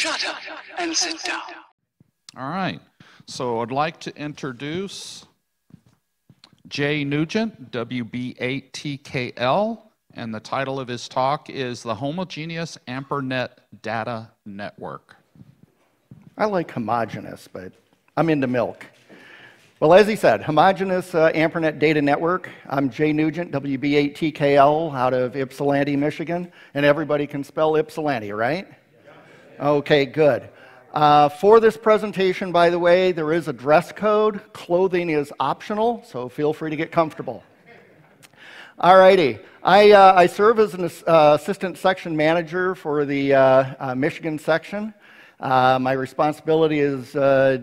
shut up and sit down. All right. So I'd like to introduce Jay Nugent, WB8TKL, and the title of his talk is The Homogeneous AMPRnet Data Network. I like homogeneous, but I'm into milk. Well, as he said, homogeneous uh, AMPRnet data network. I'm Jay Nugent, WB8TKL, out of Ypsilanti, Michigan. And everybody can spell Ypsilanti, right? Okay, good. Uh, for this presentation, by the way, there is a dress code. Clothing is optional, so feel free to get comfortable. All righty. I, uh, I serve as an uh, assistant section manager for the uh, uh, Michigan section. Uh, my responsibility is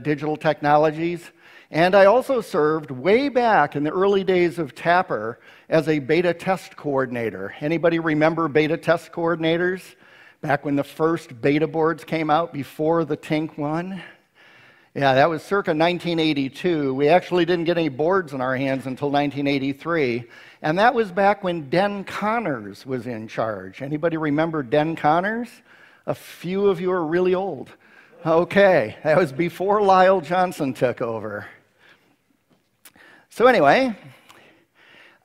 digital technologies. And I also served way back in the early days of TAPR as a beta test coordinator. Anybody remember beta test coordinators? Back when the first beta boards came out before the Tink one. Yeah, that was circa 1982. We actually didn't get any boards in our hands until 1983. And that was back when Den Connors was in charge. Anybody remember Den Connors? A few of you are really old. Okay, that was before Lyle Johnson took over. So, anyway,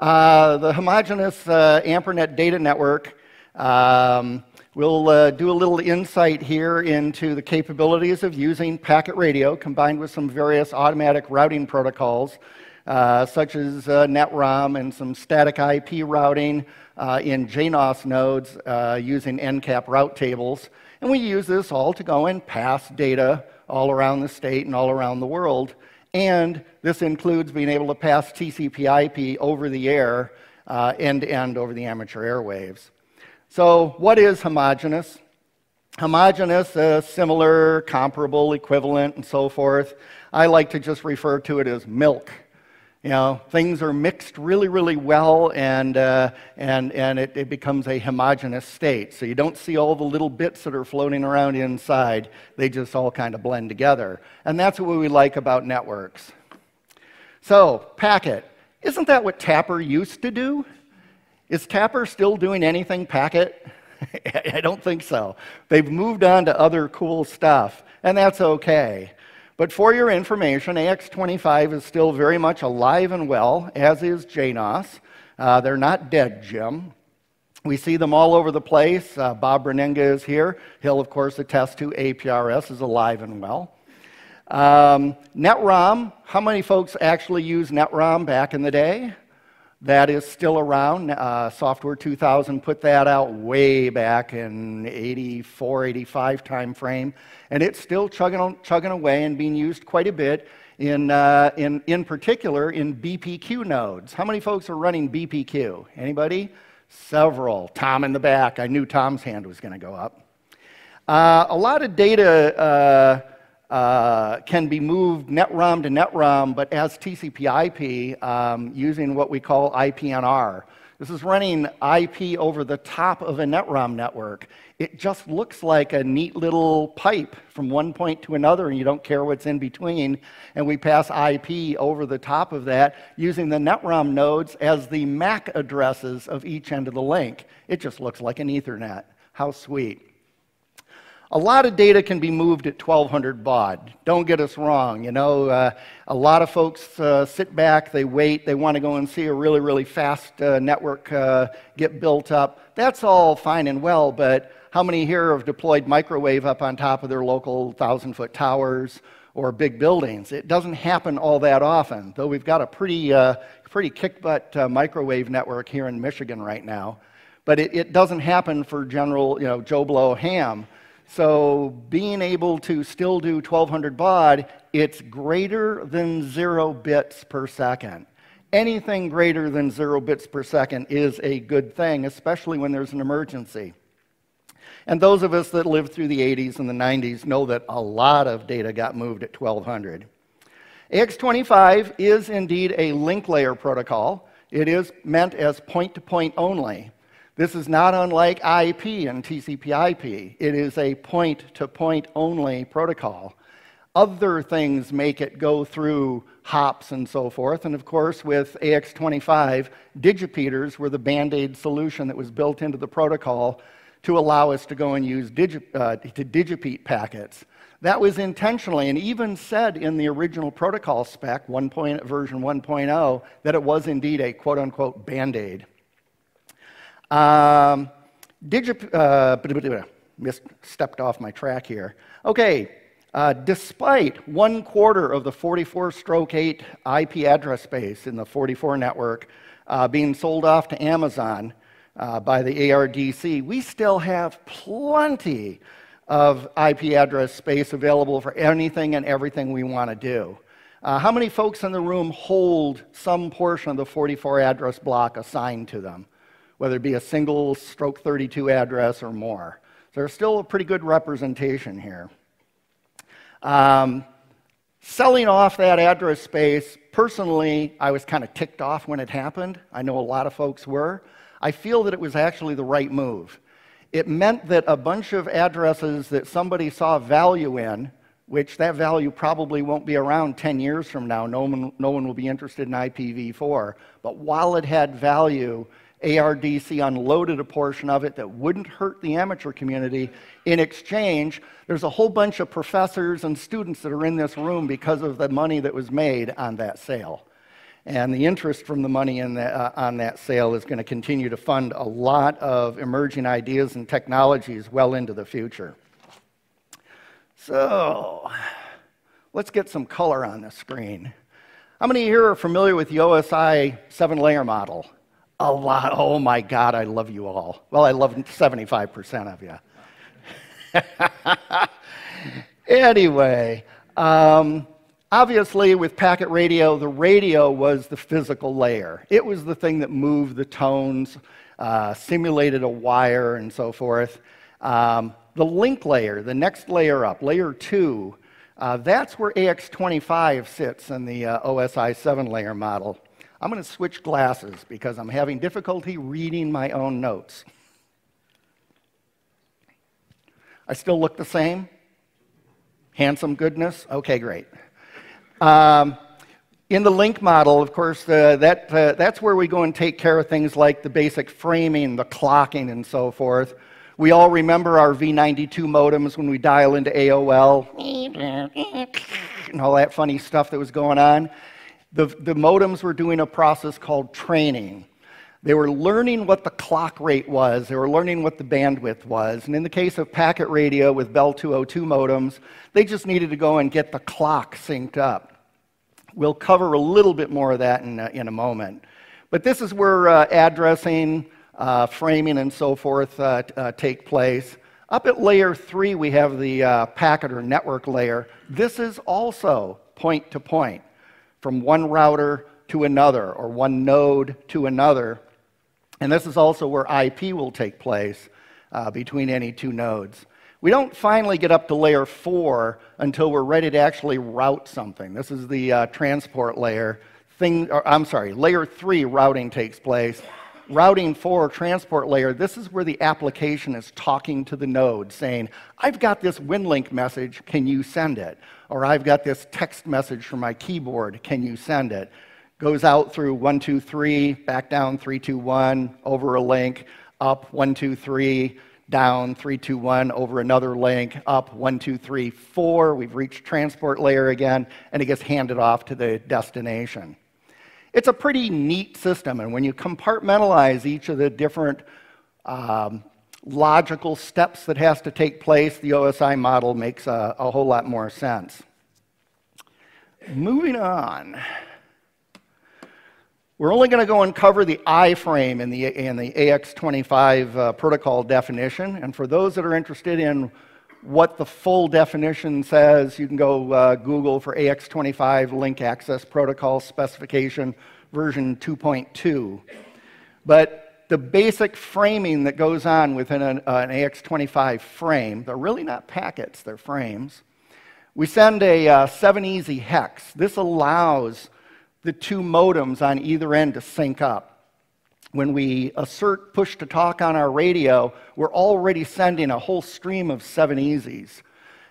uh, the homogeneous uh, AMPRnet data network um, We'll uh, do a little insight here into the capabilities of using packet radio combined with some various automatic routing protocols, uh, such as uh, NetROM and some static IP routing uh, in JNOS nodes uh, using encap route tables. And we use this all to go and pass data all around the state and all around the world. And this includes being able to pass TCP IP over the air, end to end over the amateur airwaves. So, what is homogeneous? Homogeneous, uh, similar, comparable, equivalent, and so forth. I like to just refer to it as milk. You know, things are mixed really, really well, and, uh, and, and it, it becomes a homogeneous state. So you don't see all the little bits that are floating around inside. They just all kind of blend together. And that's what we like about networks. So, packet. Isn't that what TAPR used to do? Is TAPR still doing anything packet? I don't think so. They've moved on to other cool stuff, and that's okay. But for your information, AX25 is still very much alive and well, as is JNOS. Uh, they're not dead, Jim. We see them all over the place. Uh, Bob Bruninga is here. He'll, of course, attest to APRS is alive and well. Um, NetROM, how many folks actually used NetROM back in the day? That is still around. Uh, Software 2000 put that out way back in 84, 85 timeframe, and it's still chugging, chugging away and being used quite a bit in, uh, in, in particular in BPQ nodes. How many folks are running BPQ? Anybody? Several. Tom in the back. I knew Tom's hand was going to go up. Uh, a lot of data uh, can be moved NetROM to NetROM, but as TCP IP um, using what we call IPNR. This is running IP over the top of a NetROM network. It just looks like a neat little pipe from one point to another, and you don't care what's in between. And we pass IP over the top of that using the NetROM nodes as the MAC addresses of each end of the link. It just looks like an Ethernet. How sweet. A lot of data can be moved at 1200 baud. Don't get us wrong. You know, uh, a lot of folks uh, sit back, they wait, they want to go and see a really, really fast uh, network uh, get built up. That's all fine and well, but how many here have deployed microwave up on top of their local 1,000 foot towers or big buildings? It doesn't happen all that often, though we've got a pretty, uh, pretty kick butt uh, microwave network here in Michigan right now. But it, it doesn't happen for general, you know, Joe Blow ham. So being able to still do 1200 baud, it's greater than zero bits per second. Anything greater than zero bits per second is a good thing, especially when there's an emergency. And those of us that lived through the 80s and the 90s know that a lot of data got moved at 1200. AX25 is indeed a link layer protocol. It is meant as point to point only. This is not unlike IP and TCP IP. It is a point to point only protocol. Other things make it go through hops and so forth. And of course, with AX25, digipeaters were the band aid solution that was built into the protocol to allow us to go and use digi, uh, to digipeat packets. That was intentionally, and even said in the original protocol spec, 1. Point, version 1.0, that it was indeed a quote unquote band aid. Um, digi, uh, missed, stepped off my track here. Okay, uh, despite one quarter of the 44 stroke 8 IP address space in the 44 network uh, being sold off to Amazon uh, by the ARDC, we still have plenty of IP address space available for anything and everything we want to do. Uh, how many folks in the room hold some portion of the 44 address block assigned to them, whether it be a single stroke 32 address or more? So there's still a pretty good representation here. Um, selling off that address space, personally, I was kind of ticked off when it happened. I know a lot of folks were. I feel that it was actually the right move. It meant that a bunch of addresses that somebody saw value in, which that value probably won't be around 10 years from now, no one, no one will be interested in IPv4, but while it had value, ARDC unloaded a portion of it that wouldn't hurt the amateur community. In exchange, there's a whole bunch of professors and students that are in this room because of the money that was made on that sale. And the interest from the money the, uh, on that sale is going to continue to fund a lot of emerging ideas and technologies well into the future. So, let's get some color on the screen. How many of you here are familiar with the OSI seven layer model? A lot. Oh my God, I love you all. Well, I love 75% of you. anyway, um, obviously, with packet radio, the radio was the physical layer. It was the thing that moved the tones, uh, simulated a wire, and so forth. Um, the link layer, the next layer up, layer two, uh, that's where AX25 sits in the uh, OSI 7 layer model. I'm going to switch glasses because I'm having difficulty reading my own notes. I still look the same? Handsome goodness? Okay, great. Um, in the link model, of course, uh, that, uh, that's where we go and take care of things like the basic framing, the clocking, and so forth. We all remember our V92 modems when we dial into AOL and all that funny stuff that was going on. The, the modems were doing a process called training. They were learning what the clock rate was, they were learning what the bandwidth was. And in the case of packet radio with Bell 202 modems, they just needed to go and get the clock synced up. We'll cover a little bit more of that in a, in a moment. But this is where uh, addressing, uh, framing, and so forth uh, uh take place. Up at layer three, we have the uh, packet or network layer. This is also point to point from one router to another or one node to another. And this is also where IP will take place uh, between any two nodes. We don't finally get up to layer four until we're ready to actually route something. This is the uh, transport layer. Thing, or, I'm sorry, layer three routing takes place. Routing four, transport layer, this is where the application is talking to the node saying, I've got this WinLink message, can you send it? or I've got this text message from my keyboard, can you send it? Goes out through 123, back down 321, over a link, up 123, down 321, over another link, up 1234. We've reached transport layer again, and it gets handed off to the destination. It's a pretty neat system, and when you compartmentalize each of the different um, logical steps that has to take place, the OSI model makes a, a whole lot more sense. Moving on. We're only going to go and cover the iframe in the, in the AX25 uh, protocol definition. And for those that are interested in what the full definition says, you can go uh, Google for AX25 link access protocol specification version 2.2. But the basic framing that goes on within an, uh, an AX25 frame. They're really not packets, they're frames. We send a uh, 7EASY hex. This allows the two modems on either end to sync up. When we assert push to talk on our radio, we're already sending a whole stream of 7EASYs.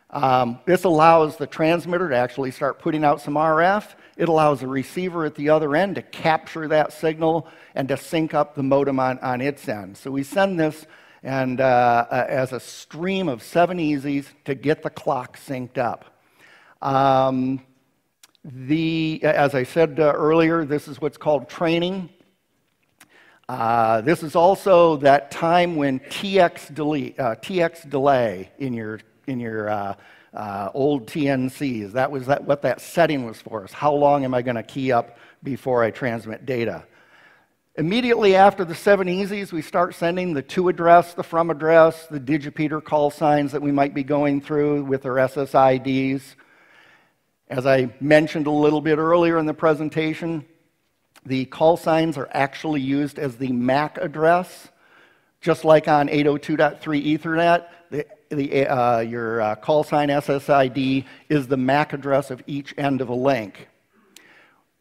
Um, this allows the transmitter to actually start putting out some RF it allows the receiver at the other end to capture that signal and to sync up the modem on, on its end. So we send this and uh, uh, as a stream of seven easies to get the clock synced up. Um, the, as I said uh, earlier, this is what's called training. Uh, this is also that time when TX, uh, TX delay in your, in your uh, uh old TNCs. That was that, what that setting was for us. How long am I going to key up before I transmit data? Immediately after the seven easies, we start sending the to address, the from address, the digipeater call signs that we might be going through with our SSIDs. As I mentioned a little bit earlier in the presentation, the call signs are actually used as the MAC address, just like on 802.3 Ethernet. The, the, uh, your uh, call sign SSID is the MAC address of each end of a link.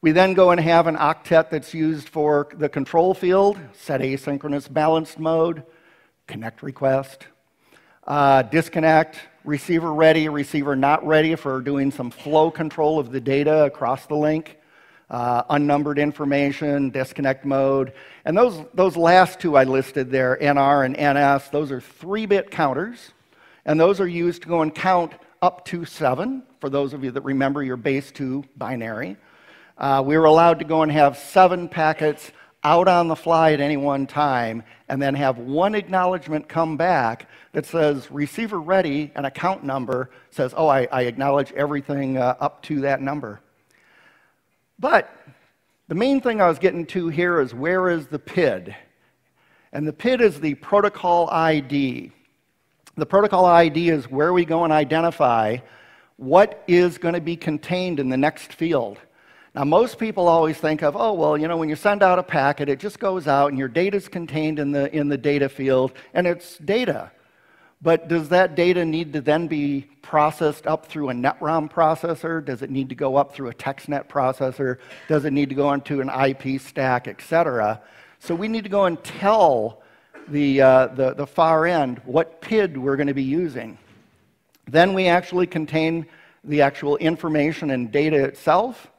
We then go and have an octet that's used for the control field, set asynchronous balanced mode, connect request, uh, disconnect, receiver ready, receiver not ready for doing some flow control of the data across the link, uh, unnumbered information, disconnect mode. And those, those last two I listed there, NR and NS, those are three bit counters. And those are used to go and count up to seven, for those of you that remember your base two binary. Uh, we were allowed to go and have seven packets out on the fly at any one time and then have one acknowledgement come back that says receiver ready and account number says, oh, I, I acknowledge everything uh, up to that number. But the main thing I was getting to here is where is the PID? And the PID is the protocol ID. The protocol ID is where we go and identify what is going to be contained in the next field. Now, most people always think of, oh, well, you know, when you send out a packet, it just goes out and your data is contained in the, in the data field and it's data. But does that data need to then be processed up through a NetROM processor? Does it need to go up through a TexNet processor? Does it need to go into an IP stack, et cetera? So we need to go and tell the, uh, the, the far end what PID we're going to be using. Then we actually contain the actual information and data itself.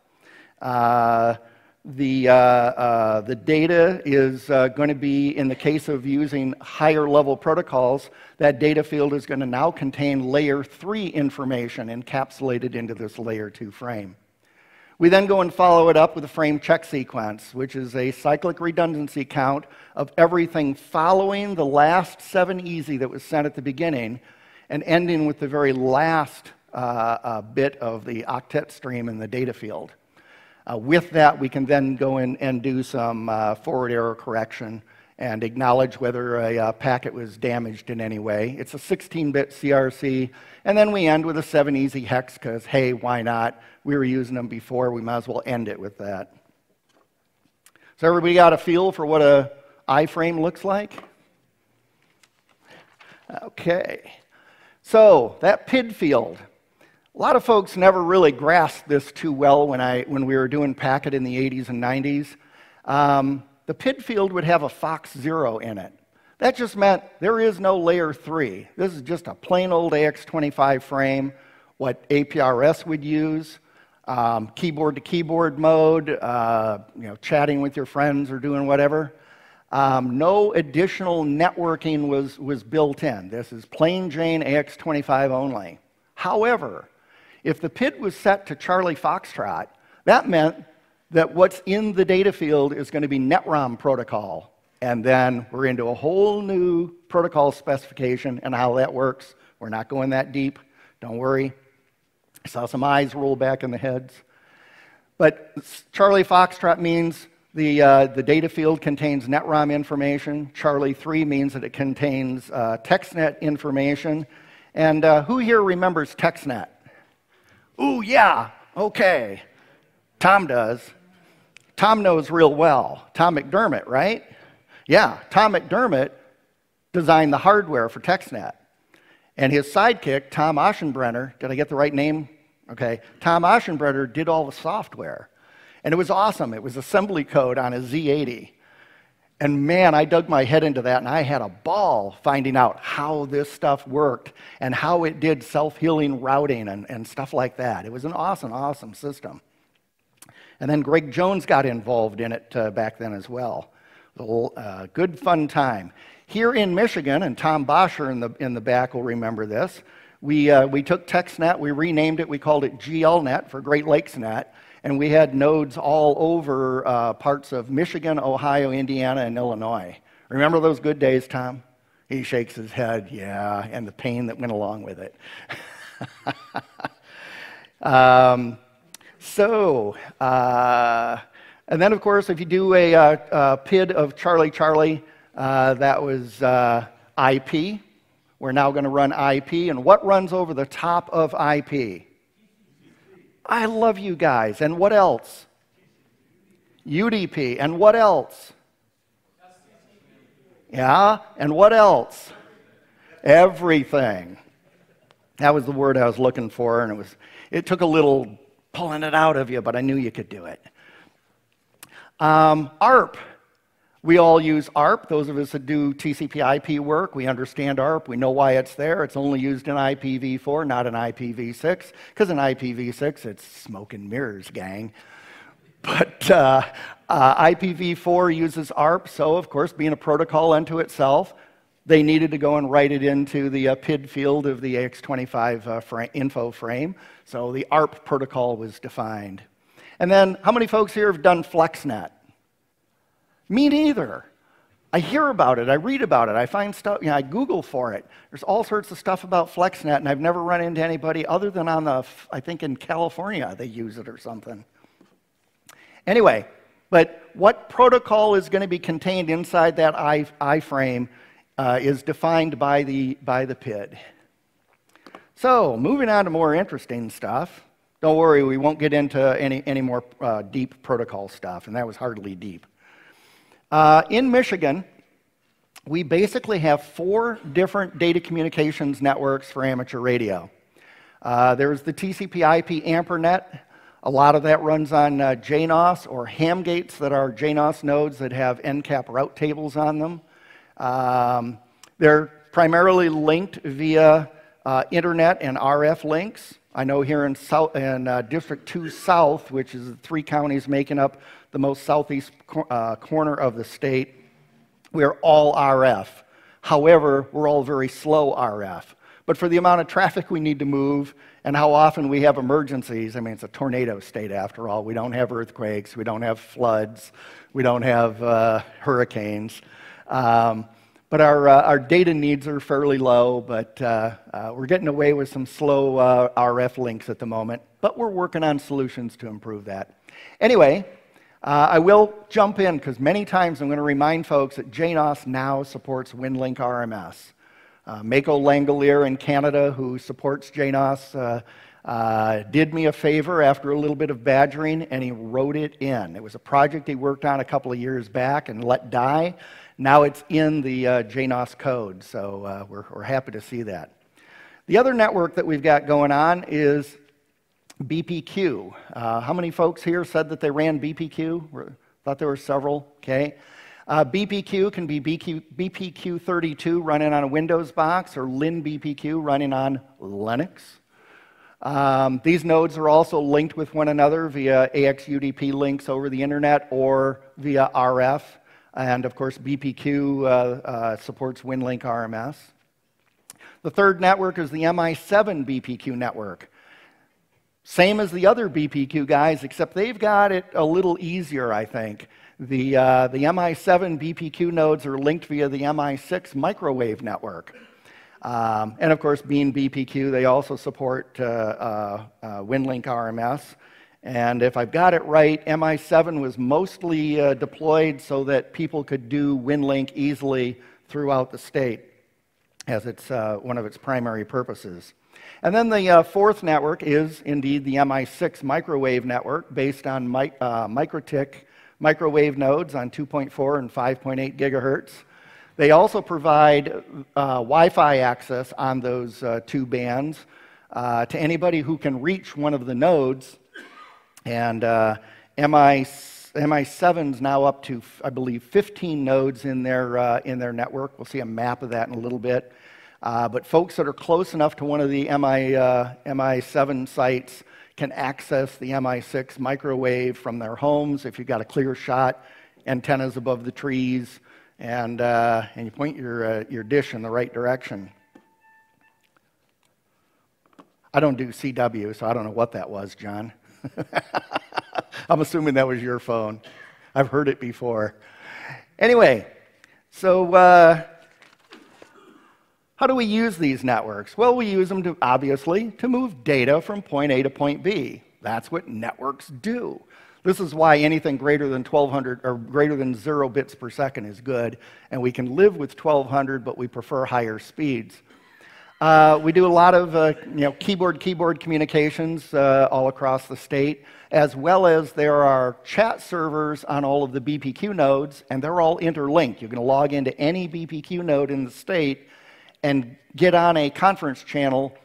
Uh, the, uh, uh, the data is uh, going to be, in the case of using higher level protocols, that data field is going to now contain layer 3 information encapsulated into this layer 2 frame. We then go and follow it up with a frame check sequence, which is a cyclic redundancy count of everything following the last 7 easy that was sent at the beginning and ending with the very last uh, uh, bit of the octet stream in the data field. Uh, with that, we can then go in and do some uh, forward error correction and acknowledge whether a uh, packet was damaged in any way. It's a 16-bit CRC, and then we end with a 7 easy hex because, hey, why not? We were using them before. We might as well end it with that. So everybody got a feel for what a iframe looks like? Okay. So that PID field, a lot of folks never really grasped this too well when, I, when we were doing Packet in the 80s and 90s. Um, the PID field would have a Fox 0 in it. That just meant there is no layer 3. This is just a plain old AX25 frame, what APRS would use, um, keyboard to keyboard mode, uh, you know, chatting with your friends or doing whatever. Um, no additional networking was, was built in. This is plain Jane AX25 only. However, if the PID was set to Charlie Foxtrot, that meant that what's in the data field is going to be NetROM protocol. And then we're into a whole new protocol specification and how that works. We're not going that deep. Don't worry. I saw some eyes roll back in the heads. But Charlie Foxtrot means the, uh, the data field contains NetROM information. Charlie 3 means that it contains uh, TexNet information. And uh, who here remembers TexNet? Ooh, yeah, okay. Tom does. Tom knows real well. Tom McDermott, right? Yeah, Tom McDermott designed the hardware for TexNet. And his sidekick, Tom Aschenbrenner, did I get the right name? Okay. Tom Aschenbrenner did all the software. And it was awesome. It was assembly code on a Z80. And man, I dug my head into that and I had a ball finding out how this stuff worked and how it did self healing routing and, and stuff like that. It was an awesome, awesome system. And then Greg Jones got involved in it uh, back then as well. Uh, good fun time. Here in Michigan, and Tom Bosher in the, in the back will remember this, we, uh, we took TexNet, we renamed it, we called it GLNet for Great Lakes Net, and we had nodes all over uh, parts of Michigan, Ohio, Indiana, and Illinois. Remember those good days, Tom? He shakes his head, yeah, and the pain that went along with it. um, so, uh, and then of course, if you do a, a, a PID of Charlie Charlie, uh, that was uh, IP. We're now going to run IP. And what runs over the top of IP? I love you guys. And what else? UDP. And what else? Yeah? And what else? Everything. That was the word I was looking for, and it was it took a little pulling it out of you, but I knew you could do it. Um, ARP. We all use ARP. Those of us that do TCP IP work, we understand ARP. We know why it's there. It's only used in IPv4, not in IPv6, because in IPv6, it's smoke and mirrors, gang. But uh, uh, IPv4 uses ARP, so of course, being a protocol unto itself, they needed to go and write it into the uh, PID field of the AX25 uh, info frame. So the ARP protocol was defined. And then, how many folks here have done FlexNet? Me neither. I hear about it, I read about it, I find stuff, you know, I Google for it. There's all sorts of stuff about FlexNet, and I've never run into anybody other than on the, I think in California they use it or something. Anyway, but what protocol is going to be contained inside that iframe uh, is defined by the, by the PID. So, moving on to more interesting stuff. Don't worry, we won't get into any, any more uh, deep protocol stuff, and that was hardly deep. Uh, in Michigan, we basically have four different data communications networks for amateur radio. Uh, there's the TCP IP AMPRnet, a lot of that runs on uh, JNOS or ham gates that are JNOS nodes that have encap route tables on them. Um, they're primarily linked via uh, internet and RF links. I know here in, South, in uh, District 2 South, which is the three counties making up the most southeast cor uh, corner of the state, we're all RF. However, we're all very slow RF. But for the amount of traffic we need to move and how often we have emergencies. I mean, it's a tornado state after all. We don't have earthquakes, we don't have floods, we don't have uh, hurricanes. Um, but our, uh, our data needs are fairly low, but uh, uh we're getting away with some slow uh, RF links at the moment. But we're working on solutions to improve that. Anyway, uh, I will jump in because many times I'm going to remind folks that JNOS now supports WinLink RMS. Uh, Maiko Langelier in Canada, who supports JNOS, uh, uh, did me a favor after a little bit of badgering, and he wrote it in. It was a project he worked on a couple of years back and let die. Now it's in the uh, JNOS code, so uh, we're, we're happy to see that. The other network that we've got going on is BPQ. Uh, how many folks here said that they ran BPQ? Thought there were several, okay. Uh, BPQ can be BQ, BPQ32 running on a Windows box or LinBPQ running on Linux. Um, these nodes are also linked with one another via AXUDP links over the internet or via RF. And of course, BPQ uh, uh, supports WinLink RMS. The third network is the MI7 BPQ network. Same as the other BPQ guys, except they've got it a little easier, I think. The, uh, the MI7 BPQ nodes are linked via the MI6 microwave network. Um, and of course, being BPQ, they also support uh, uh, uh WinLink RMS. And if I've got it right, MI7 was mostly uh, deployed so that people could do WinLink easily throughout the state as it's uh, one of its primary purposes. And then the fourth network is indeed the MI6 microwave network based on mi MikroTik microwave nodes on 2.4 and 5.8 gigahertz. They also provide uh, Wi Fi access on those uh, two bands uh, to anybody who can reach one of the nodes. And uh, MI, MI7 is now up to, I believe, 15 nodes in their, uh, in their network. We'll see a map of that in a little bit. Uh, but folks that are close enough to one of the MI, MI7 sites can access the MI6 microwave from their homes. If you've got a clear shot, antennas above the trees, and, uh, and you point your, uh, your dish in the right direction. I don't do CW, so I don't know what that was, John. I'm assuming that was your phone. I've heard it before. Anyway, so uh, how do we use these networks? Well, we use them to, obviously, to move data from point A to point B. That's what networks do. This is why anything greater than 1200 or greater than zero bits per second is good, and we can live with 1200, but we prefer higher speeds. Uh, we do a lot of uh, you know, keyboard-keyboard communications uh, all across the state, as well as there are chat servers on all of the BPQ nodes, and they're all interlinked. You can log into any BPQ node in the state and get on a conference channel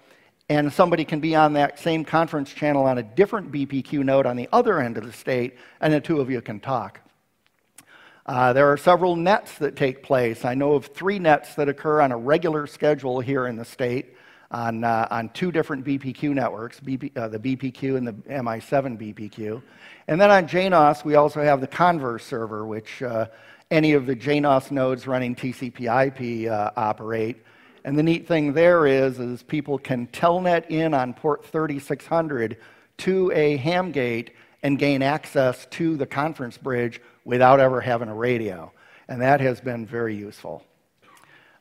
and somebody can be on that same conference channel on a different BPQ node on the other end of the state, and the two of you can talk. Uh, there are several nets that take place. I know of three nets that occur on a regular schedule here in the state on, uh, on two different BPQ networks, BP, uh, the BPQ and the MI7 BPQ. And then on JNOS, we also have the Converse server, which uh, any of the JNOS nodes running TCP IP uh, operate. And the neat thing there is, is people can telnet in on port 3600 to a ham gate and gain access to the conference bridge without ever having a radio. And that has been very useful.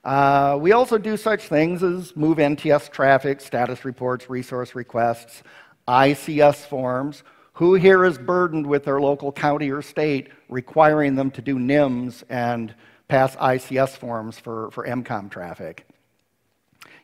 Uh, we also do such things as move NTS traffic, status reports, resource requests, ICS forms. Who here is burdened with their local county or state requiring them to do NIMS and pass ICS forms for, for EMCOMM traffic?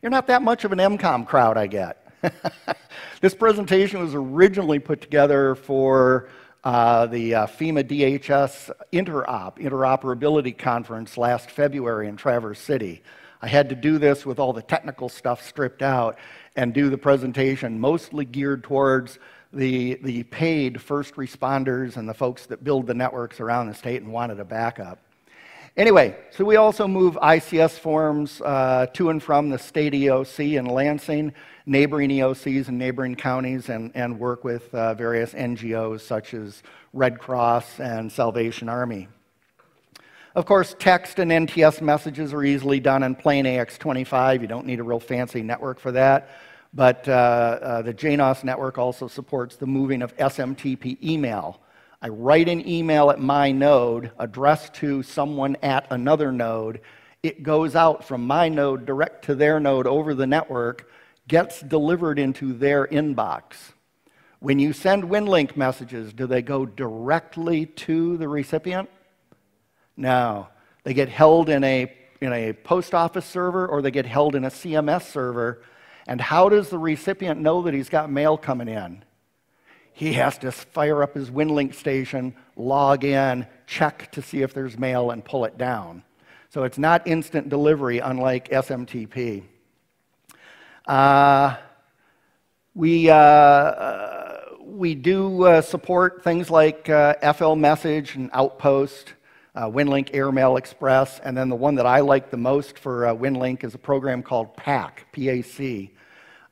You're not that much of an EMCOMM crowd, I get. this presentation was originally put together for uh, the uh, FEMA DHS Interop, Interoperability Conference last February in Traverse City. I had to do this with all the technical stuff stripped out and do the presentation mostly geared towards the, the paid first responders and the folks that build the networks around the state and wanted a backup. Anyway, so we also move ICS forms uh, to and from the state EOC in Lansing, neighboring EOCs and neighboring counties, and, and work with uh, various NGOs such as Red Cross and Salvation Army. Of course, text and NTS messages are easily done in plain AX25. You don't need a real fancy network for that. But uh, uh the JNOS network also supports the moving of SMTP email I write an email at my node addressed to someone at another node. It goes out from my node direct to their node over the network, gets delivered into their inbox. When you send WinLink messages, do they go directly to the recipient? No. They get held in a, in a post office server or they get held in a CMS server. And how does the recipient know that he's got mail coming in? He has to fire up his WinLink station, log in, check to see if there's mail, and pull it down. So it's not instant delivery, unlike SMTP. Uh, we, uh, uh, we do uh, support things like uh, FL Message and Outpost, uh, WinLink Airmail Express, and then the one that I like the most for WinLink is a program called PAC, P-A-C.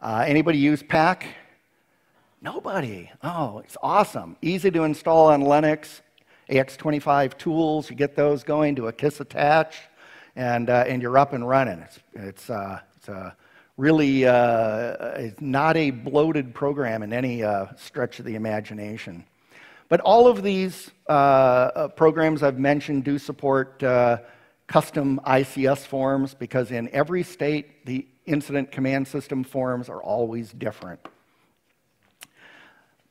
anybody use PAC? Nobody. Oh, it's awesome. Easy to install on Linux. AX25 tools, you get those going, do a kiss attach, and, uh, and you're up and running. It's, it's, uh, it's a really uh, it's not a bloated program in any uh, stretch of the imagination. But all of these uh, uh, programs I've mentioned do support custom ICS forms because in every state, the incident command system forms are always different.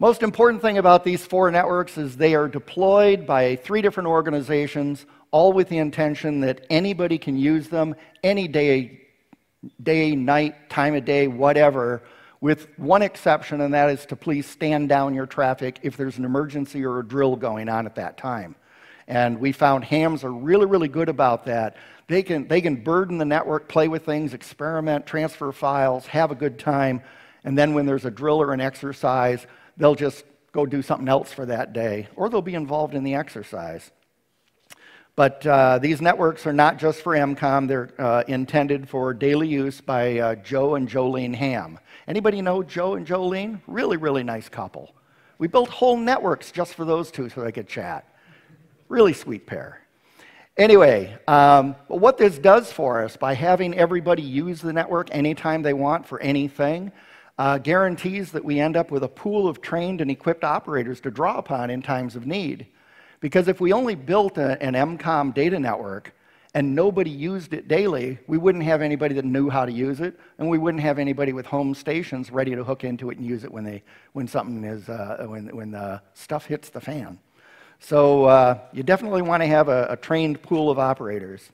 Most important thing about these four networks is they are deployed by three different organizations, all with the intention that anybody can use them any day, day, night, time of day, whatever, with one exception, and that is to please stand down your traffic if there's an emergency or a drill going on at that time. And we found hams are really, really good about that. They can, they can burden the network, play with things, experiment, transfer files, have a good time, and then when there's a drill or an exercise, they'll just go do something else for that day, or they'll be involved in the exercise. But uh, these networks are not just for EMCOMM, they're uh, intended for daily use by uh, Joe and Jolene Ham. Anybody know Joe and Jolene? Really, really nice couple. We built whole networks just for those two so they could chat. Really sweet pair. Anyway, um, what this does for us by having everybody use the network anytime they want for anything uh, guarantees that we end up with a pool of trained and equipped operators to draw upon in times of need. Because if we only built a, an EMCOMM data network and nobody used it daily, we wouldn't have anybody that knew how to use it, and we wouldn't have anybody with home stations ready to hook into it and use it when, they, when something is, uh, when, when the stuff hits the fan. So uh, you definitely want to have a, a, trained pool of operators.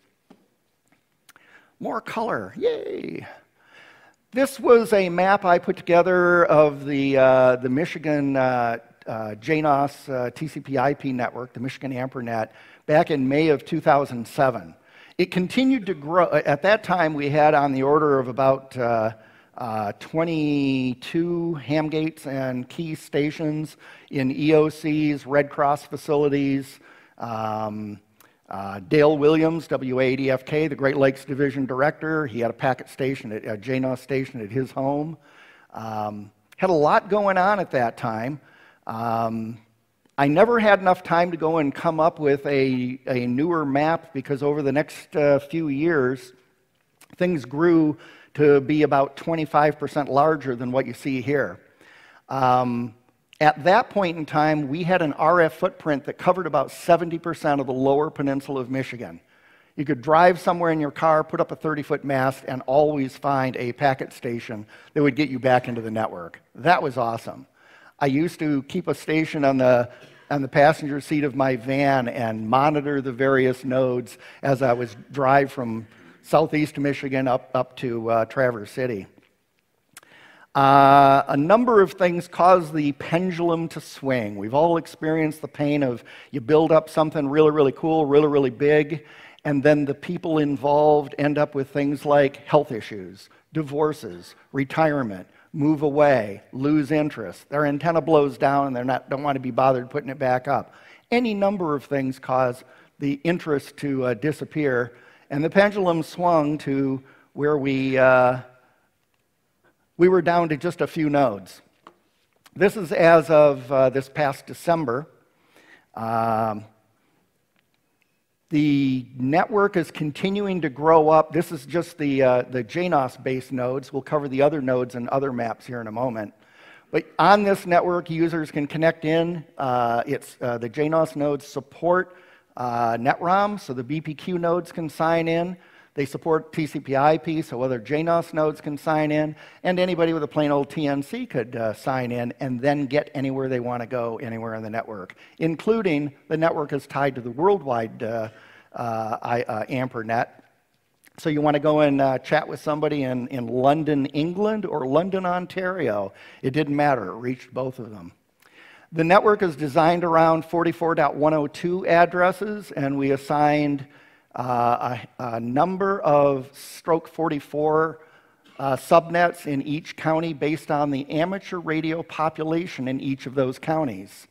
More color, yay! This was a map I put together of the, uh, the Michigan uh, uh JNOS uh, TCP IP network, the Michigan AMPRnet, back in May of 2007. It continued to grow. At that time, we had on the order of about uh, uh, 22 ham gates and key stations in EOCs, Red Cross facilities. Um, uh, Dale Williams, WA8EFK, the Great Lakes Division Director, he had a packet station, at, a JNOS station at his home. Um, had a lot going on at that time. Um, I never had enough time to go and come up with a, a newer map because over the next uh, few years, things grew to be about 25% larger than what you see here. Um, at that point in time, we had an RF footprint that covered about 70% of the lower peninsula of Michigan. You could drive somewhere in your car, put up a 30 foot mast, and always find a packet station that would get you back into the network. That was awesome. I used to keep a station on the, on the passenger seat of my van and monitor the various nodes as I was drive from southeast Michigan up, up to uh, Traverse City. Uh, a number of things cause the pendulum to swing. We've all experienced the pain of you build up something really, really cool, really, really big, and then the people involved end up with things like health issues, divorces, retirement, move away, lose interest. Their antenna blows down and they don't want to be bothered putting it back up. Any number of things cause the interest to uh, disappear and the pendulum swung to where we, uh, we were down to just a few nodes. This is as of uh, this past December. Um, the network is continuing to grow up. This is just the, uh, the JNOS based nodes. We'll cover the other nodes and other maps here in a moment. But on this network, users can connect in. Uh, it's, uh, the JNOS nodes support uh, NetROM, so the BPQ nodes can sign in. They support TCP IP, so other JNOS nodes can sign in, and anybody with a plain old TNC could uh, sign in and then get anywhere they want to go anywhere in the network, including the network is tied to the worldwide uh, uh, uh AMPRnet. So you want to go and uh, chat with somebody in, in London, England, or London, Ontario. It didn't matter, it reached both of them. The network is designed around 44.102 addresses, and we assigned uh, a, a, number of stroke 44 uh, subnets in each county based on the amateur radio population in each of those counties.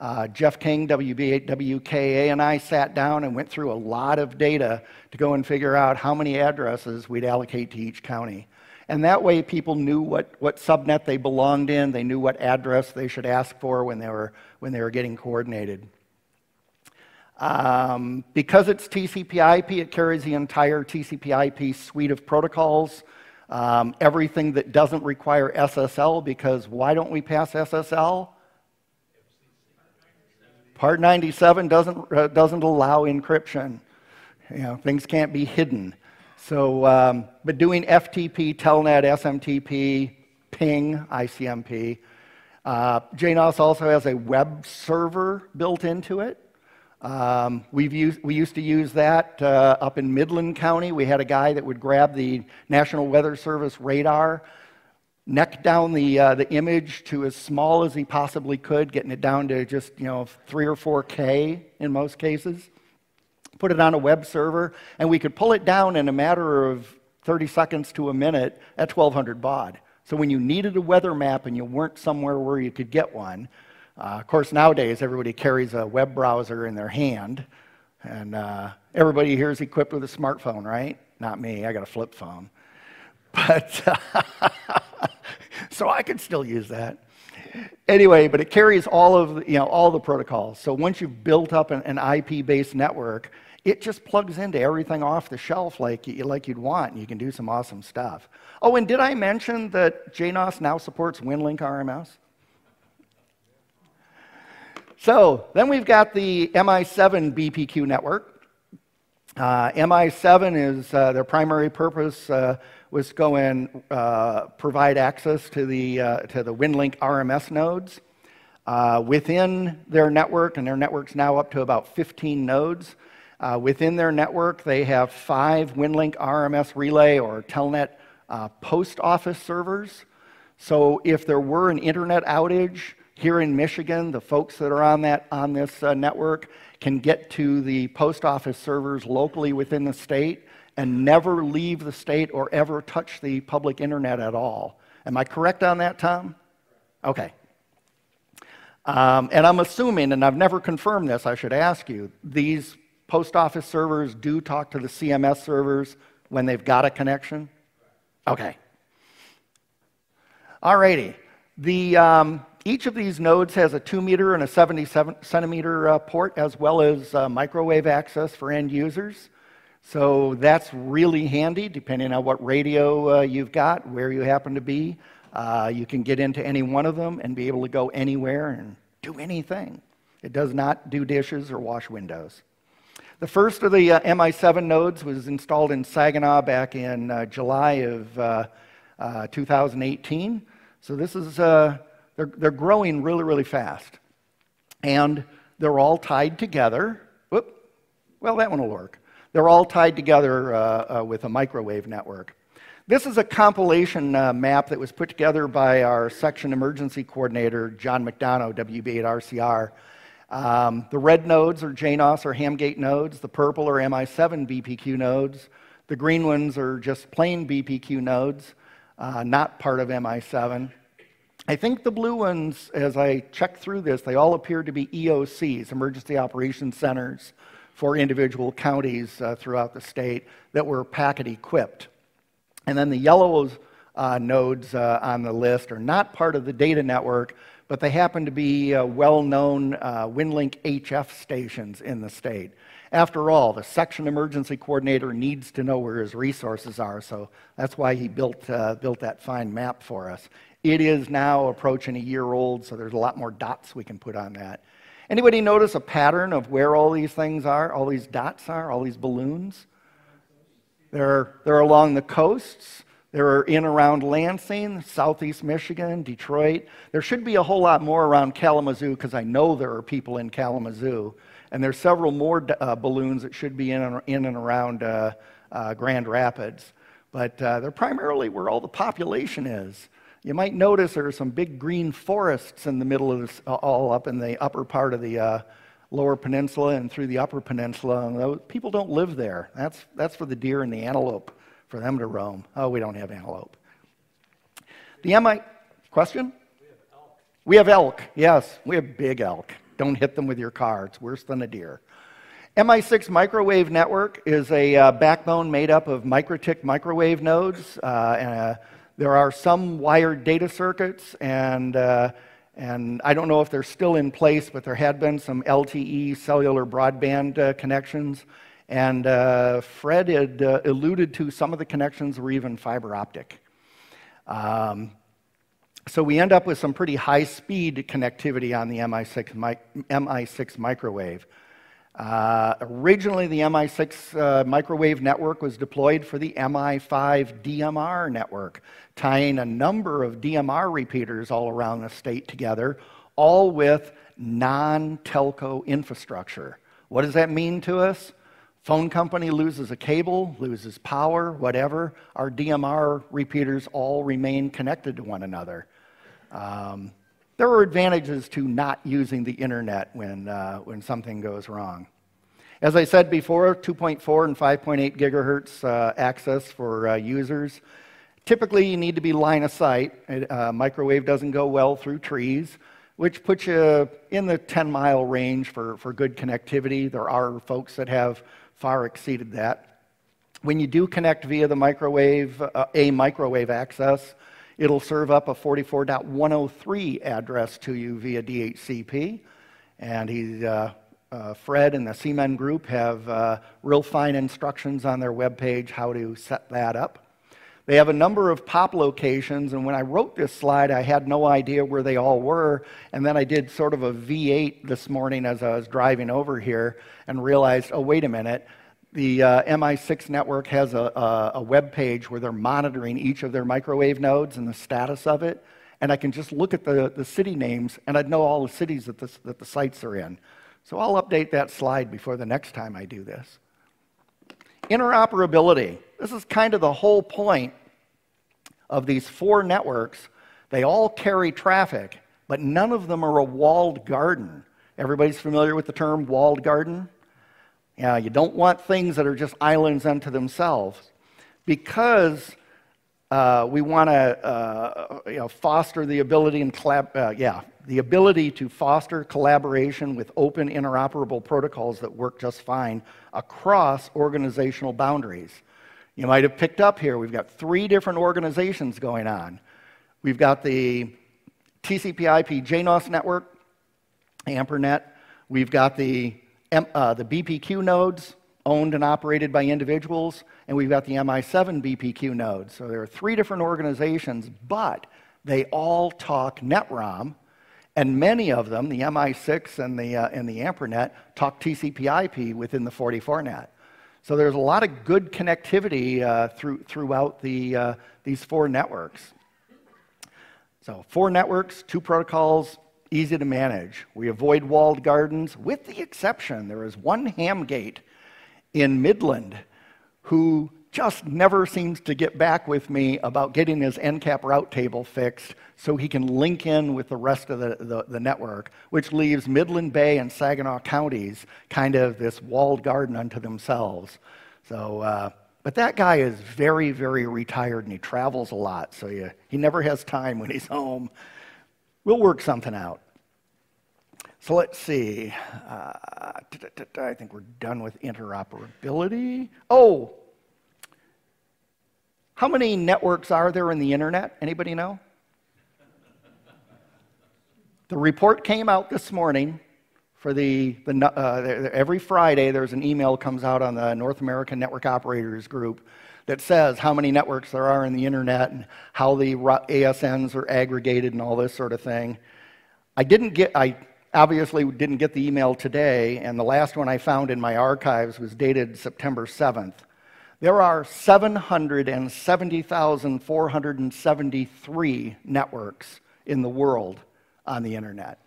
Uh, Jeff King, WB8WKA, and I sat down and went through a lot of data to go and figure out how many addresses we'd allocate to each county. And that way, people knew what, what subnet they belonged in, they knew what address they should ask for when they were, when they were getting coordinated. Um, because it's TCP IP, it carries the entire TCP IP suite of protocols. Um, everything that doesn't require SSL, because why don't we pass SSL? Part 97 doesn't, uh, doesn't allow encryption. You know, things can't be hidden. So, um, but doing FTP, Telnet, SMTP, ping, ICMP. Uh, JNOS also has a web server built into it. Um, we've used, we used to use that uh, up in Midland County. We had a guy that would grab the National Weather Service radar, neck down the, uh, the image to as small as he possibly could, getting it down to just you know three or four K in most cases put it on a web server, and we could pull it down in a matter of 30 seconds to a minute at 1200 baud. So when you needed a weather map and you weren't somewhere where you could get one, uh, of course, nowadays everybody carries a web browser in their hand, and uh, everybody here is equipped with a smartphone, right? Not me, I got a flip phone. But so I could still use that. anyway, but it carries all of you know all the protocols. So once you've built up an, an IP-based network, it just plugs into everything off the shelf like you, like you'd want, and you can do some awesome stuff. Oh, and did I mention that JNOS now supports WinLink RMS? So then we've got the MI7 BPQ network. Uh, MI7 is uh, their primary purpose uh, was to go and uh, provide access to the uh, to the WinLink RMS nodes uh, within their network, and their network's now up to about 15 nodes. within their network, they have five WinLink RMS relay or Telnet post office servers. So if there were an internet outage here in Michigan, the folks that are on, that, on this uh, network can get to the post office servers locally within the state and never leave the state or ever touch the public internet at all. Am I correct on that, Tom? Okay. Um, and I'm assuming, and I've never confirmed this, I should ask you, these post office servers do talk to the CMS servers when they've got a connection? Okay. Alrighty. The, um, each of these nodes has a 2 meter and a 77 centimeter uh, port, as well as uh, microwave access for end users. So that's really handy, depending on what radio uh, you've got, where you happen to be. Uh, you can get into any one of them and be able to go anywhere and do anything. It does not do dishes or wash windows. The first of the uh, MI7 nodes was installed in Saginaw back in uh, July of 2018. So this is they're, they're growing really, really fast. And they're all tied together. Whoop. Well, that one will work. They're all tied together uh, uh, with a microwave network. This is a compilation uh, map that was put together by our section emergency coordinator, John McDonough, WB8RCR. Um, the red nodes are JNOS or Hamgate nodes. The purple are MI7 BPQ nodes. The green ones are just plain BPQ nodes, uh, not part of MI7. I think the blue ones, as I check through this, they all appear to be EOCs, Emergency Operations Centers, for individual counties uh, throughout the state that were packet equipped. And then the yellow uh, nodes uh, on the list are not part of the data network, but they happen to be uh, well known uh, WinLink HF stations in the state. After all, the section emergency coordinator needs to know where his resources are, so that's why he built, uh, built that fine map for us. It is now approaching a year old, so there's a lot more dots we can put on that. Anybody notice a pattern of where all these things are, all these dots are, all these balloons? They're, they're along the coasts. They're in around Lansing, southeast Michigan, Detroit. There should be a whole lot more around Kalamazoo because I know there are people in Kalamazoo. And there's several more uh, balloons that should be in and, in and around uh, uh, Grand Rapids. But uh, they're primarily where all the population is. You might notice there are some big green forests in the middle of this, all up in the upper part of the uh, lower peninsula and through the upper peninsula. And those, people don't live there. That's, that's for the deer and the antelope, for them to roam. Oh, we don't have antelope. The MI, question? We have elk. We have elk, yes. We have big elk. Don't hit them with your car, it's worse than a deer. MI6 microwave network is a uh, backbone made up of MikroTik microwave nodes uh, and a there are some wired data circuits, and, uh, and I don't know if they're still in place, but there had been some LTE cellular broadband uh, connections. And uh, Fred had uh, alluded to some of the connections were even fiber optic. Um, so we end up with some pretty high speed connectivity on the MI6, mi MI6 microwave. Uh, originally, the MI6 uh, microwave network was deployed for the MI5 DMR network, tying a number of DMR repeaters all around the state together, all with non telco infrastructure. What does that mean to us? Phone company loses a cable, loses power, whatever. Our DMR repeaters all remain connected to one another. Um, there are advantages to not using the internet when, uh, when something goes wrong. As I said before, 2.4 and 5.8 gigahertz uh, access for uh, users. Typically, you need to be line of sight. Uh, microwave doesn't go well through trees, which puts you in the 10 mile range for, for good connectivity. There are folks that have far exceeded that. When you do connect via the microwave, uh, a microwave access, It'll serve up a 44.103 address to you via DHCP. And he, uh, uh, Fred and the CMEN group have uh, real fine instructions on their webpage how to set that up. They have a number of pop locations, and when I wrote this slide, I had no idea where they all were. And then I did sort of a V8 this morning as I was driving over here and realized, oh, wait a minute. The uh, MI6 network has a, a, a web page where they're monitoring each of their microwave nodes and the status of it. And I can just look at the, the city names, and I'd know all the cities that, that the sites are in. So I'll update that slide before the next time I do this. Interoperability. This is kind of the whole point of these four networks. They all carry traffic, but none of them are a walled garden. Everybody's familiar with the term walled garden? Yeah, you don't want things that are just islands unto themselves because uh, we want to uh, you know, foster the ability and collab- uh, yeah, the ability to foster collaboration with open interoperable protocols that work just fine across organizational boundaries. You might have picked up here, we've got three different organizations going on. We've got the TCP IP JNOS network, AMPRnet. We've got the, uh, the BPQ nodes, owned and operated by individuals, and we've got the MI7 BPQ nodes. So there are three different organizations, but they all talk NetROM, and many of them, the MI6 and the, uh, and the AMPRNet, talk TCP IP within the 44Net. So there's a lot of good connectivity uh, through, throughout the, uh, these four networks. So four networks, two protocols, easy to manage. We avoid walled gardens, with the exception there is one ham gate in Midland who just never seems to get back with me about getting his encap route table fixed so he can link in with the rest of the, the, the, network, which leaves Midland Bay and Saginaw counties kind of this walled garden unto themselves. So, uh, but that guy is very, very retired and he travels a lot, so you, he never has time when he's home. We'll work something out. So let's see. Uh, I think we're done with interoperability. Oh, how many networks are there in the internet? Anybody know? the report came out this morning for the, the uh, every Friday there's an email comes out on the North American Network Operators Group that says how many networks there are in the internet and how the ASNs are aggregated and all this sort of thing. I didn't get I obviously didn't get the email today, and the last one I found in my archives was dated September 7th. There are 770,473 networks in the world on the internet.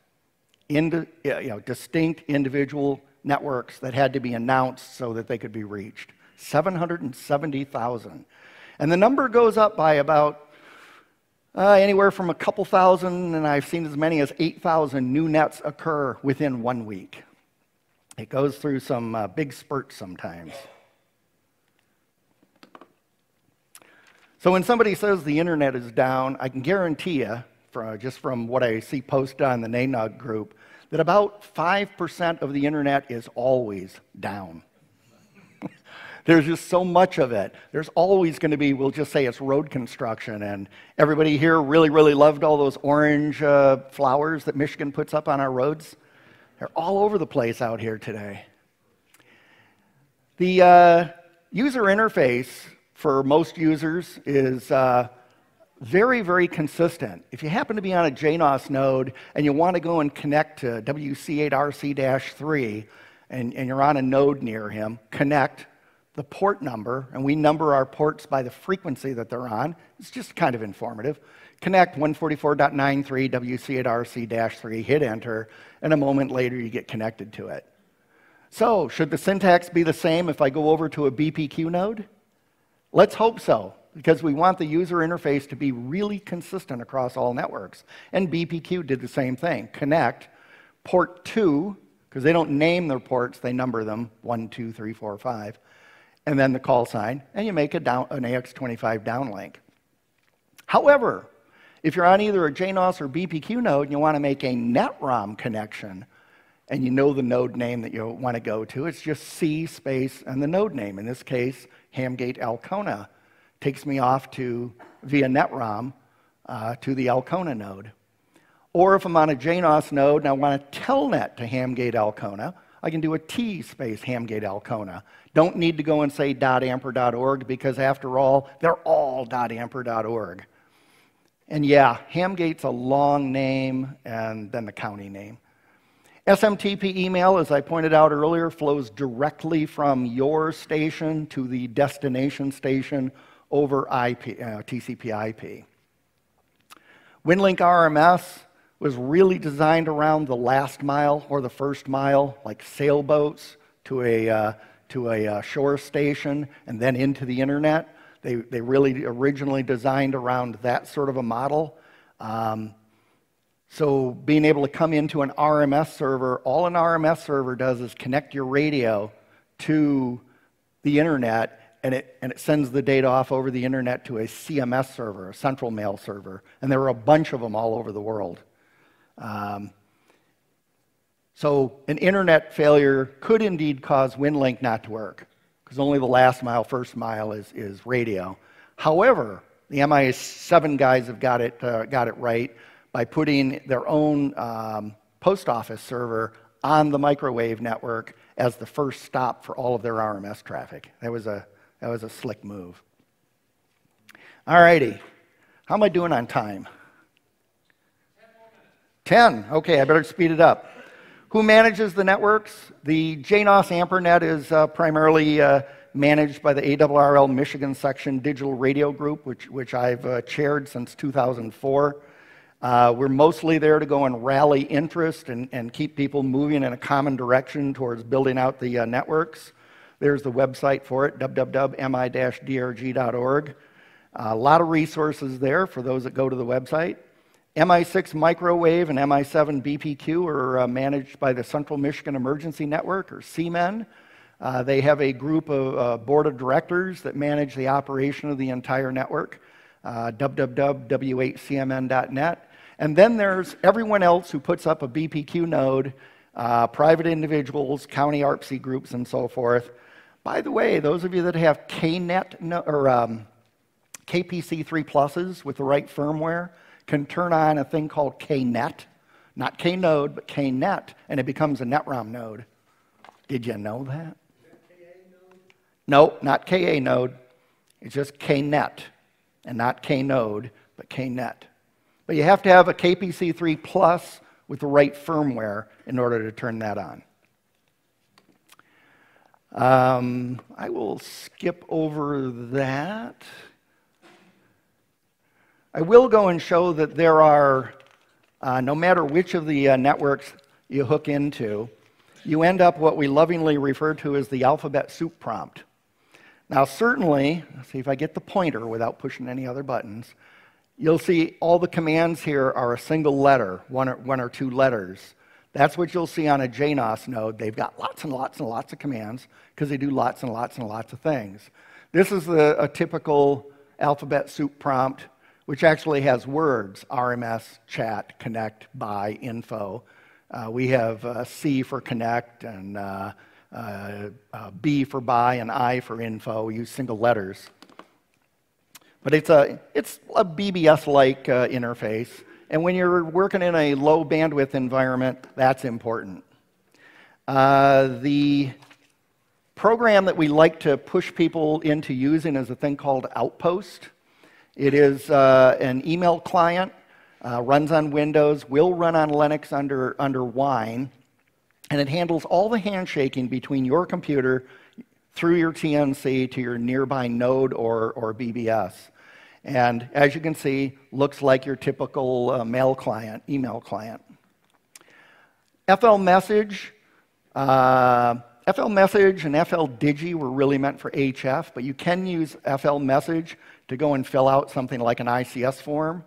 Indi- you know, distinct individual networks that had to be announced so that they could be reached. 770,000. And the number goes up by about uh, anywhere from a couple thousand, and I've seen as many as 8,000 new nets occur within one week. It goes through some uh, big spurts sometimes. So when somebody says the internet is down, I can guarantee you, from, just from what I see posted on the NANOG group, that about 5% of the internet is always down. There's just so much of it. There's always going to be, we'll just say it's road construction. And everybody here really, really loved all those orange uh, flowers that Michigan puts up on our roads. They're all over the place out here today. The uh, user interface for most users is uh, very, very consistent. If you happen to be on a JNOS node and you want to go and connect to WC8RC 3 and, and you're on a node near him, connect, the port number, and we number our ports by the frequency that they're on. It's just kind of informative. Connect 144.93 WC8RC 3, hit enter, and a moment later you get connected to it. So, should the syntax be the same if I go over to a BPQ node? Let's hope so, because we want the user interface to be really consistent across all networks. And BPQ did the same thing. Connect, port 2, because they don't name their ports, they number them 1, 2, 3, 4, 5 and then the call sign, and you make a down, an AX25 downlink. However, if you're on either a JNOS or BPQ node and you want to make a NetROM connection, and you know the node name that you want to go to, it's just C space and the node name. In this case, Hamgate Alcona takes me off to, via NetROM, uh, to the Alcona node. Or if I'm on a JNOS node and I want a telnet to Hamgate Alcona, I can do a T space Hamgate Alcona. Don't need to go and say .ampr.org because after all, they're all .ampr.org. And yeah, Hamgate's a long name and then the county name. SMTP email, as I pointed out earlier, flows directly from your station to the destination station over IP, uh, TCP IP. WinLink RMS was really designed around the last mile or the first mile, like sailboats to a, uh, to a uh, shore station and then into the internet. They, they really originally designed around that sort of a model. Um, so being able to come into an RMS server, all an RMS server does is connect your radio to the internet and it, and it sends the data off over the internet to a CMS server, a central mail server. And there are a bunch of them all over the world. Um, so an internet failure could indeed cause WinLink not to work because only the last mile, first mile is, is radio. However, the MI7 guys have got it, uh, got it right by putting their own um, post office server on the microwave network as the first stop for all of their RMS traffic. That was a, that was a slick move. All righty. How am I doing on time? 10. Okay, I better speed it up. Who manages the networks? The JNOS AMPRnet is uh, primarily uh, managed by the ARRL Michigan Section Digital Radio Group, which, which I've uh, chaired since 2004. Uh, we're mostly there to go and rally interest and, and keep people moving in a common direction towards building out the uh, networks. There's the website for it, www.mi-drg.org. a lot of resources there for those that go to the website. MI6 Microwave and MI7 BPQ are uh, managed by the Central Michigan Emergency Network, or CMEN. Uh, they have a group of uh, board of directors that manage the operation of the entire network, uh, www.w8cmn.net. And then there's everyone else who puts up a BPQ node, uh, private individuals, county ARPSC groups, and so forth. By the way, those of you that have KNet no, or um, KPC3 pluses with the right firmware can turn on a thing called KNet, not KNode, but KNet, and it becomes a NetROM node. Did you know that? No, not KA node. It's just KNet, and not KNode, but KNet. But you have to have a KPC3 Plus with the right firmware in order to turn that on. Um, I will skip over that. I will go and show that there are, uh, no matter which of the uh, networks you hook into, you end up what we lovingly refer to as the alphabet soup prompt. Now, certainly, see if I get the pointer without pushing any other buttons. You'll see all the commands here are a single letter, one or, one or two letters. That's what you'll see on a JNOS node. They've got lots and lots and lots of commands because they do lots and lots and lots of things. This is a, a typical alphabet soup prompt, which actually has words RMS, chat, connect, buy, info. Uh, we have uh, C for connect and uh, uh, uh B for buy and I for info. We use single letters. But it's a, it's a BBS-like uh, interface. And when you're working in a low bandwidth environment, that's important. The program that we like to push people into using is a thing called Outpost. It is uh, an email client, uh, runs on Windows, will run on Linux under, under Wine, and it handles all the handshaking between your computer through your TNC to your nearby node or, or BBS. And as you can see, looks like your typical uh, mail client, email client. FL Message, uh, FL Message and FL Digi were really meant for HF, but you can use FL Message to go and fill out something like an ICS form.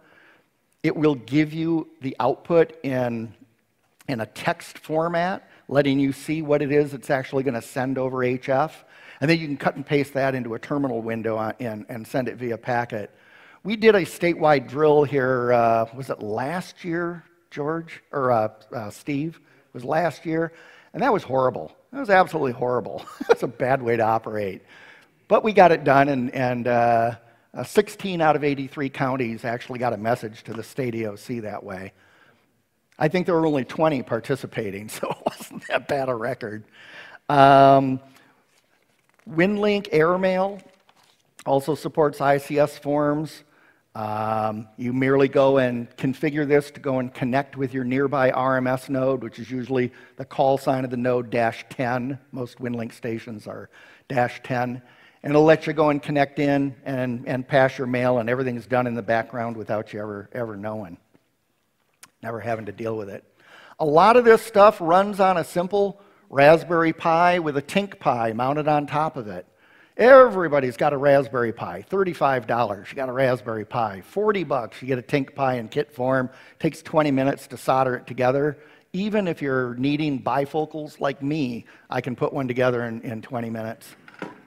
It will give you the output in, in a text format, letting you see what it is it's actually going to send over HF. And then you can cut and paste that into a terminal window and, and send it via packet. We did a statewide drill here, uh, was it last year, George? Or uh, uh, Steve? It was last year. And that was horrible. That was absolutely horrible. That's a bad way to operate. But we got it done, and, and uh, Uh, 16 out of 83 counties actually got a message to the state EOC that way. I think there were only 20 participating, so it wasn't that bad a record. Um, WinLink AirMail also supports ICS forms. Um, you merely go and configure this to go and connect with your nearby RMS node, which is usually the call sign of the node dash 10. Most WinLink stations are dash 10. And it'll let you go and connect in and, and pass your mail, and everything's done in the background without you ever, ever knowing, never having to deal with it. A lot of this stuff runs on a simple Raspberry Pi with a Tink Pi mounted on top of it. Everybody's got a Raspberry Pi. $35, you got a Raspberry Pi. 40 bucks, you get a Tink Pi in kit form. Takes 20 minutes to solder it together. Even if you're needing bifocals like me, I can put one together in, in 20 minutes.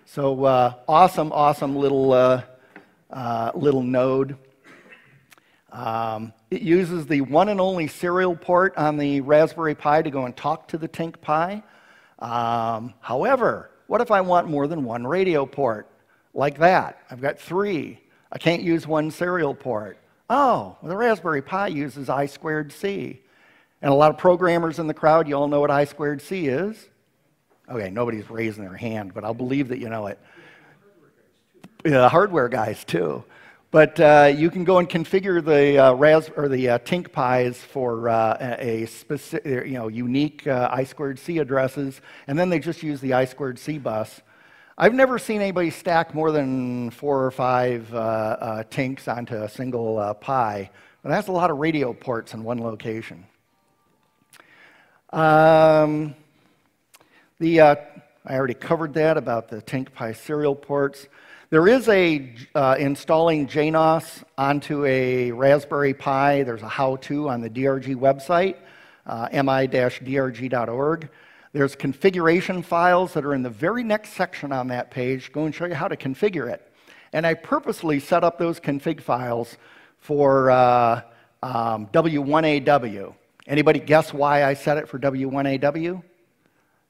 So uh, awesome, awesome little, uh, uh, little node. Um, it uses the one and only serial port on the Raspberry Pi to go and talk to the TinkPi. Um, however, what if I want more than one radio port? Like that. I've got three. I can't use one serial port. Oh, well, the Raspberry Pi uses I squared C. And a lot of programmers in the crowd, you all know what I squared C is? Okay, nobody's raising their hand, but I'll believe that you know it. Yeah, hardware guys too. But uh, you can go and configure the uh, Ras or the uh, TinkPis for uh, a specific, you know, unique uh, I squared C addresses, and then they just use the I squared C bus. I've never seen anybody stack more than four or five uh, Tinks onto a single Pi, but that's a lot of radio ports in one location. Um, the, uh, I already covered that about the TinkPi serial ports. There is a uh, installing JNOS onto a Raspberry Pi. There's a how-to on the DRG website, uh, mi-drg.org. There's configuration files that are in the very next section on that page. Go and show you how to configure it. And I purposely set up those config files for uh, um, W1AW. Anybody guess why I set it for W1AW?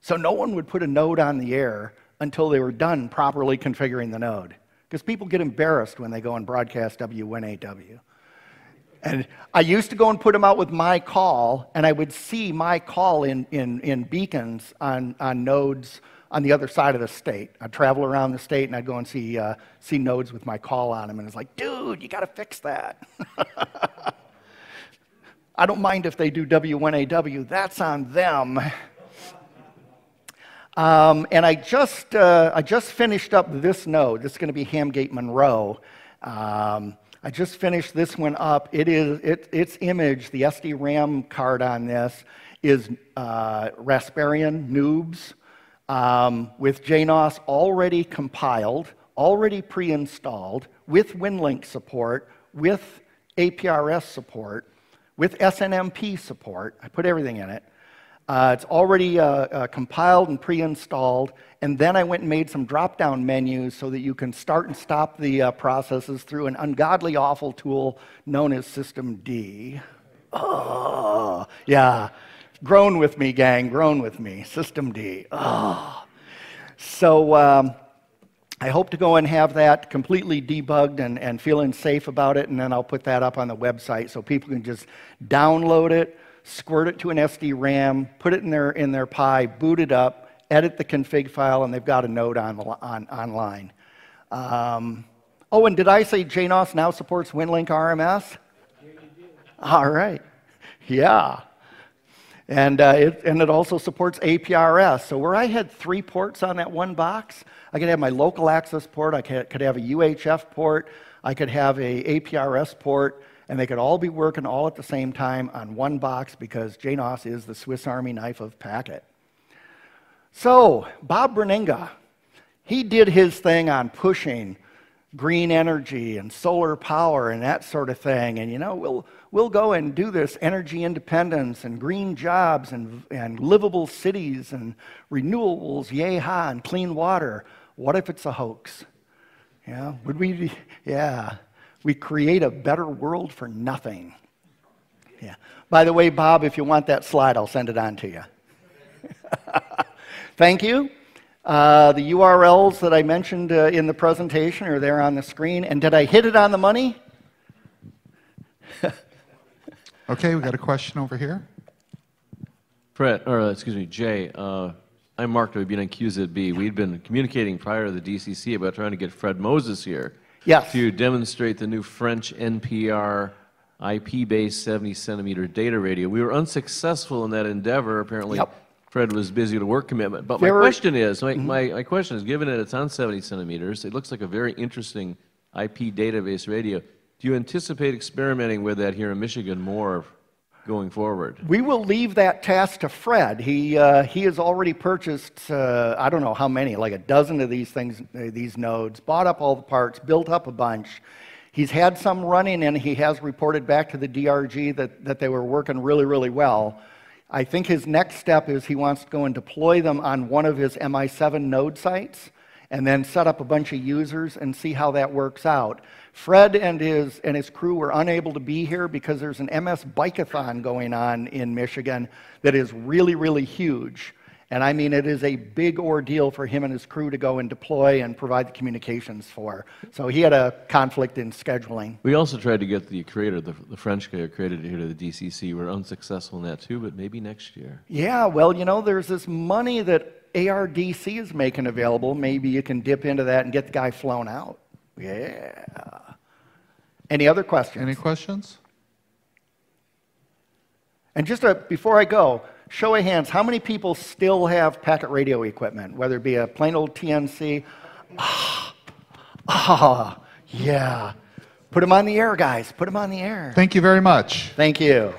So no one would put a node on the air until they were done properly configuring the node. Because people get embarrassed when they go and broadcast W1AW. And I used to go and put them out with my call, and I would see my call in, in, in beacons on, on nodes on the other side of the state. I'd travel around the state and I'd go and see, uh, see nodes with my call on them, and it's like, dude, you got to fix that. I don't mind if they do W1AW, that's on them. Um, and I just, uh, I just finished up this node. This is going to be Hamgate Monroe. Um, I just finished this one up. It is, it, its image, the SD-RAM card on this, is uh, Noobs um, with JNOS already compiled, already pre-installed, with WinLink support, with APRS support, with SNMP support. I put everything in it. Uh, it's already uh, uh, compiled and pre-installed, and then I went and made some drop-down menus so that you can start and stop the uh, processes through an ungodly awful tool known as systemd. Oh, yeah. Groan with me, gang, Groan with me. systemd. Oh. So um, I hope to go and have that completely debugged and, and feeling safe about it, and then I'll put that up on the website so people can just download it, squirt it to an SD RAM, put it in their, in their Pi, boot it up, edit the config file, and they've got a node on, on, online. Um, oh, and did I say JNOS now supports WinLink RMS? All right. Yeah. And, uh, it, and it also supports APRS. So where I had three ports on that one box, I could have my local access port, I could, could have a UHF port, I could have a APRS port, and they could all be working all at the same time on one box because JNOS is the Swiss Army knife of packet. So, Bob Bruninga, he did his thing on pushing green energy and solar power and that sort of thing. And you know, we'll, we'll go and do this energy independence and green jobs and, and livable cities and renewables, yay ha, and clean water. What if it's a hoax? Yeah, would we, yeah we create a better world for nothing. Yeah. By the way, Bob, if you want that slide, I'll send it on to you. Thank you. Uh, the URLs that I mentioned uh, in the presentation are there on the screen. And did I hit it on the money? Okay, we got a question over here. Fred, or uh, excuse me, Jay, uh, I'm Mark WB on QZB. We'd been communicating prior to the DCC about trying to get Fred Moses here Yes. to demonstrate the new French NPR IP-based 70 centimeter data radio. We were unsuccessful in that endeavor. Apparently, Yep. Fred was busy with a work commitment. But my There question is, my, mm-hmm. my, my question is, given that it's on 70 centimeters, it looks like a very interesting IP database radio. Do you anticipate experimenting with that here in Michigan more going forward? We will leave that task to Fred. He, uh, he has already purchased, uh, I don't know how many, like a dozen of these things, uh, these nodes, bought up all the parts, built up a bunch. He's had some running and he has reported back to the DRG that, that they were working really, really well. I think his next step is he wants to go and deploy them on one of his MI7 node sites and then set up a bunch of users and see how that works out. Fred and his, and his crew were unable to be here because there's an MS Bikeathon going on in Michigan that is really, really huge. And I mean, it is a big ordeal for him and his crew to go and deploy and provide the communications for. So he had a conflict in scheduling. We also tried to get the creator, the, the French guy who created it here to the DCC. We're unsuccessful in that too, but maybe next year. Yeah, well, you know, there's this money that ARDC is making available. Maybe you can dip into that and get the guy flown out. Yeah. Any other questions? Any questions? And just a, before I go, show of hands, how many people still have packet radio equipment, whether it be a plain old TNC? Ah, ah, yeah. Put them on the air, guys. Put them on the air. Thank you very much. Thank you.